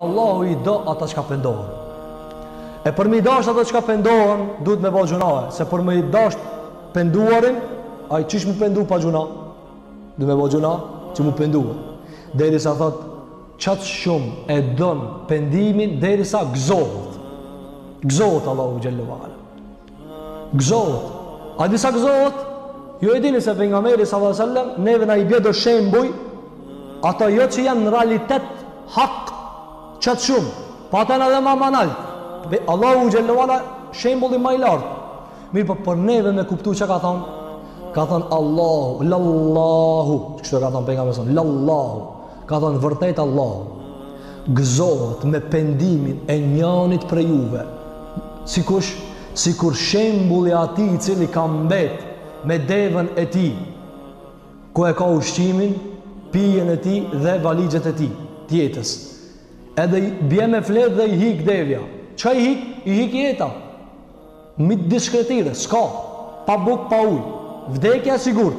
Allahu i do ata çka pendohen. E për me i dasht ata çka pendohen, duhet me ba gjunahe. Se për me i dasht penduarin, ai qysh mu pendu pa gjuna? Du me ba gjuna që mu pendu. Derisa thot, qatë shumë e don pendimin, derisa gëzohet. Gëzohet Allahu xhele ue ala. Gëzohet. A di sa gëzohet? Ju e dini se pejgamberi sallallahu alajhi wasallam neve na i bie do shembuj ato jo që janë në realitet hak qat shumë, po ata janë edhe ma, ma nalt. Be Allahu xhele ue ala shembulli ma i lartë. Mirëpo për neve me kuptu çka ka thonë? Ka thonë Allahu, lallahu, kështu ka thonë pejgamberi sallallahu alajhi wasallam, lallahu. Ka thonë vërtet Allahu gëzohet me pendimin e njanit prej juve Si kush? Sikur shembulli i atij i cili ka mbet me devën e tij, ku e ka ushqimin, pijen e tij dhe valixhet e tij të jetës. Edhe bje me flet dhe i hik devja. Çka i hik? I hik jeta. Midis shkretëtire, s'ka. Pa buk, pa uj. Vdekja e sigurt.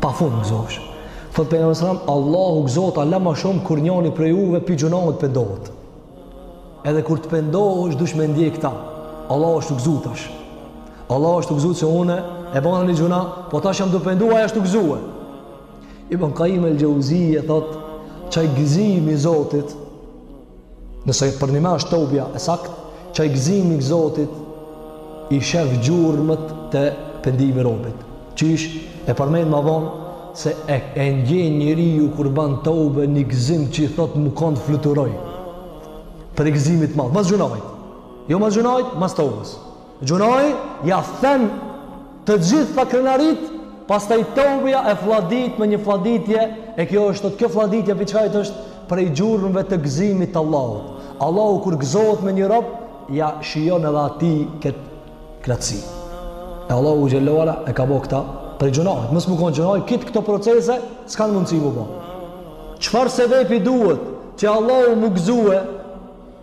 Pa fund gëzohesh. Thot pejgamberi sallallahu alajhi wasallam, Allahu gëzohet ala më shumë kur njëri prej juve pi gjunahit pendohet. Edhe kur të pendohesh dush me ndje këta. Allahu asht tu u gëzu tash. Allahu asht tu u gëzu se unë e bana një gjuna, po tash jam tu u pendu, ai asht tu u gëzu. Ibn Kajim el-Xheuzije thot, qaj gëzimi i Zotit Nëse përnjime asht teubja e sakt, qaj gëzimi i Zotit, i shef gjurmët te pendimi i robit. Qysh e përmend ma vonë, se e, e ndjen njeriu kur ban teube një gëzim që i thotë me konë fluturoj. Prej gëzimit të madh, mas gjunahit. Jo mas gjunahit, mas teubes. Gjunahi ja then të gjitha krenaritë pastaj tobja e flladit me një flladitje e kjo është thot kjo flladitje prej çkajt është prej gjurmëve të gëzimit të Allahut Allahu kur gëzohet me një rob ja shijon edhe atij këtë knaqësi e Allahu xhele ue ala e ka bo këta prej gjunahit mos me konë gjunahi kejt këto procese s'kanë mundësi me u bo çfarë sebepi duhet që Allahu mu gëzue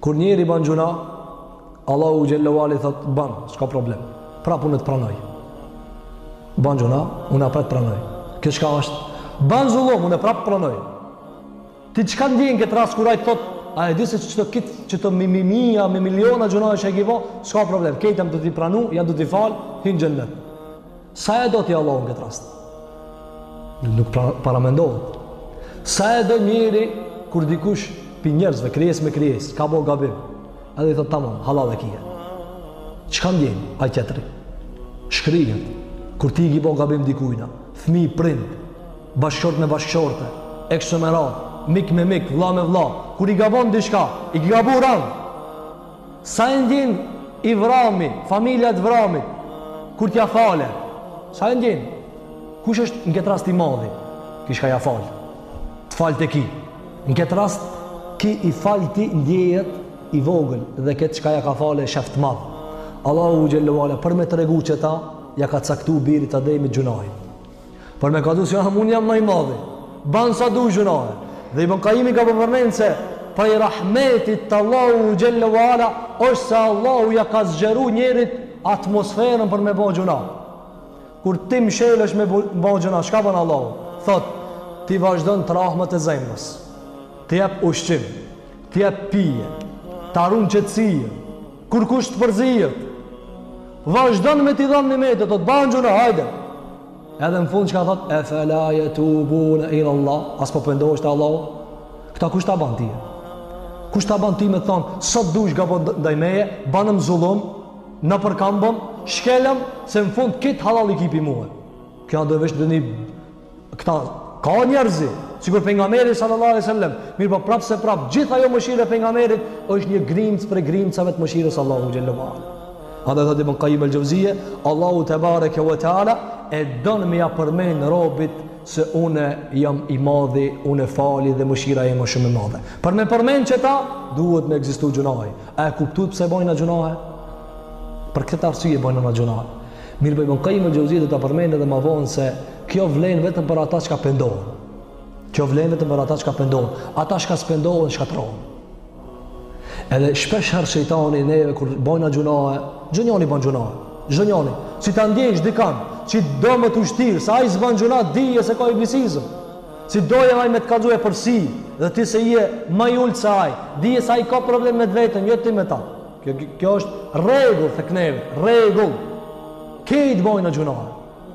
Kur njeri ban gjuna, Allahu xhele ue ala thot, ban, s'ka problem, prap unë të pranoj. Ban gjuna, unë prap të pranoj. Kjo çka asht? Ban zullom, unë prap pranoj. Ti çka ndjen n'këtë rast, kur ai të thot, a e di se qito kitë, qito mi mi mija, me miliona gjunahe që i ki bo, s'ka problem, kejt jam tu t'i pranu, jam tu t'i falë, hin n'xhennet. Sa e do ti Allahun në këtë rast? Nuk pra, paramendohet. Sa e do njeri kur dikush prej njerëzve, krijesë me krijesë, ka bo gabim, edhe i thotë tamam, hallall e kije. Çka ndjen ai tjetri? Shkrihet, kur ti i ki bo gabim dikujna, fmi, prind, bashkëshort me bashkëshorte, e kshtu me radhë, mik me mik, vla me vla, kur i gabon diçka, i ki gabu randë. Sa e ndjen i vrami, familja e të vramit, kur t'ja fale? Sa e ndjen? Kush është në këtë rast i madhi? Ki çka ja fal. Të faltë e ki. Në këtë rast, ki i falti ndjehet i vogël dhe këtë çka ja ka falë e sheh të madh. Allahu xhelle ue ala për me tregu qëta, ja ka caktu birit t'Ademit gjunahin. Për me kallzu se unë jam ma i madhi. Ban sa dush gjunahe. Dhe Ibn Qayyimi ka përmend se prej rahmetit të Allahut xhelle ue ala është se Allahu ja ka zgjeru njerit atmosferën për me bo gjunah. Kur ti mshelesh me bo gjunah, çka ban Allahu? Thotë, t'i vazhdon të rrahmet e zemrës. Të jep ushqim, të jep pije, ta run qetësi, Kurkush s'të përzihet, vazhdon me t'i dhënë nimetet, thotë ban gjunah hajde. Edhe në fund çka thotë e fela yatubun ila Allah, a s'po pendohesh te Allahu. Këta kush ta ban ty? Kush ta ban ty me t'thonë, sa t'dush gabo ndaj meje, banëm zullum, nëpërkambëm, shkelëm se në fund kejt hallall i ki pi mua. Kjo do vesh dëni Këta ka njerëz, sikur pejgamberi sallallahu alaihi wasallam, mirëpo prapë se prapë gjithë ajo mëshirë e pejgamberit është një grimcë prej grimcave të mëshirës së Allahut xhelle ue ala. Edhe tha Ibn Qayyim al-Jauziye, Allahu tebareke ve teala e don me ja përmend robit se unë jam i madhi, unë fali dhe mëshira jeme shumë e madhe. Për me përmend qëta, duhet me ekzistu gjunahi. A e kuptuat pse bojna gjunahe? Për këtë arsye bojna na gjunahe. Mirëpo Ibn Qayyim al-Jauziy do ta përmend edhe më vonë se kjo vlen vetëm për ata çka pendohen. Kjo vlen vetëm për ata çka pendohen. Ata çka s'pendohen shkatërrohen. Edhe shpesh herë shejtani neve kur bojna gjunahe, çdonjoni ban gjunahe. Çdonjoni, si ta ndjesh dikan, si do me t'u shtirë, se ai s'ban gjunah dije se ka iblisizëm. Si don ai me të kallzu epërsi, dhe ti se je ma i ultë se ai, dije se ai ka problem me të veten, jo ti me ta. Kjo, kjo është rregull tek neve, rregull. Kejt bojna gjunahe.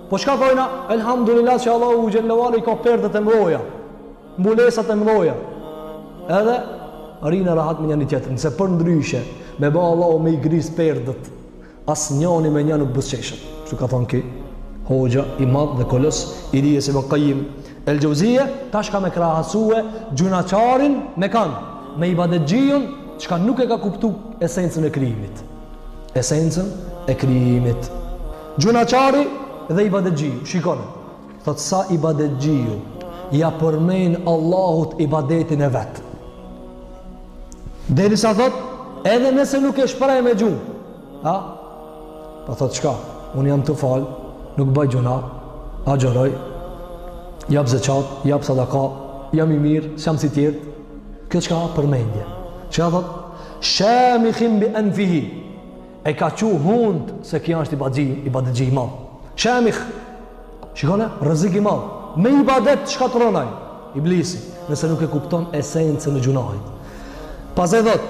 Po çka thojna? Elhamdulillah që Allahu xhelle ue ala i ka perdet e mdhoja. Mbulesat e mdhoja. Edhe rrina rahat me njani tjetrin, se përndryshe me ba Allahu me i gris perdet. Asnjani me nja nuk buzëqeshet. Kështu ka thonë ki hoxha i madh dhe kolos i dijes Ibn Qayyim El Xheuzije tash ka me krahasue gjunaqarin me kan, me ibadetxhiun që nuk e ka kuptu esencën e krijimit. Esencën e krijimit. Gjunaqari dhe ibadetxhiu, shikoni. Thot sa ibadetxhiu ja përmend Allahut ibadetin e vet. Derisa thot, edhe nëse nuk e shpreh me gjuhë, A? Po thot çka? Unë jam tu fal, nuk baj gjuna, agjëroj, jap zeqat, jap sadaka, jam i mirë, s'jam si tjertë. Kjo çka përmendje? Çka thot? Shemi khim bi enfihi. E ka çu hundën se kja është ibadetxhi i madh. Shemi kh. Shikoni, rrezik i madh. Me ibadet, çka të rren ai? Iblisi, nëse nuk e kupton esencën e gjunahit. Pastaj thot,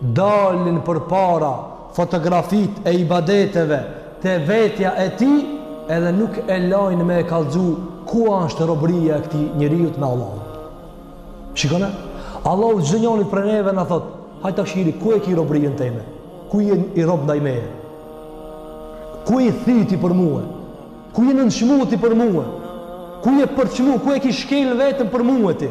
Dalin përpara fotografitë e ibadeteve te vetja e tij edhe nuk e lajnë me e kallzu ku ashtë robëria e këtij njeriut me Allahun. Shikone, Allahu çdonjanit prej neve na thot, hajt ta shihi ku e ki robërinë teme? Ku je rob ndaj meje? Ku i thyt ti për mue? Ku je nënçmu ti për mue? Ku je përçmu? Ku e ki shkel veten për mue ti?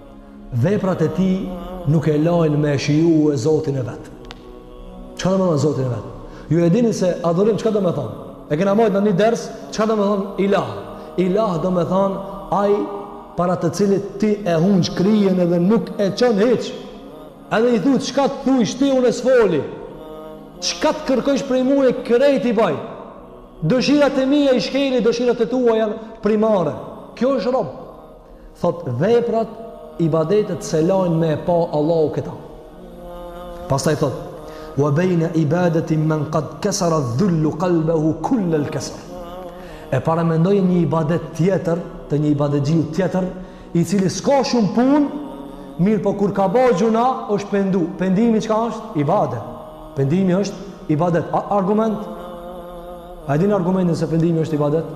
Veprat e tij nuk e lajnë me e shijue Zotin e vet. Çka do me thonë Zotin e vet? Ju e dini se adhurim çka do me thonë? E kena majt në një ders, çka do me thonë ilah? Ilah do me thonë ai para të cilit ti e unj kryen edhe nuk e çon hiç. Edhe i thu, çka të thujsh ti unë s'foli. Çka të kërkojsh prej mue krejt i baj? Dëshirat e mia i shkeli, dëshirat e tua janë primare. Kjo është rob. Thotë, veprat, ibadetet s'e lajnë me e pa Allahu këtë. Pastaj thotë, ue bejne ibadeti men kad kesera dhullu kalbehu kullel kesr. E paramendoje një ibadet tjetër, te një ibadetxhi tjetër, i cili s'ka shumë punë, mirëpo kur ka ba gjuna, është pendu. Pendimi çka është? Ibadet. Pendimi është ibadet. A, argument? A e dini argumentin se pendimi është ibadet?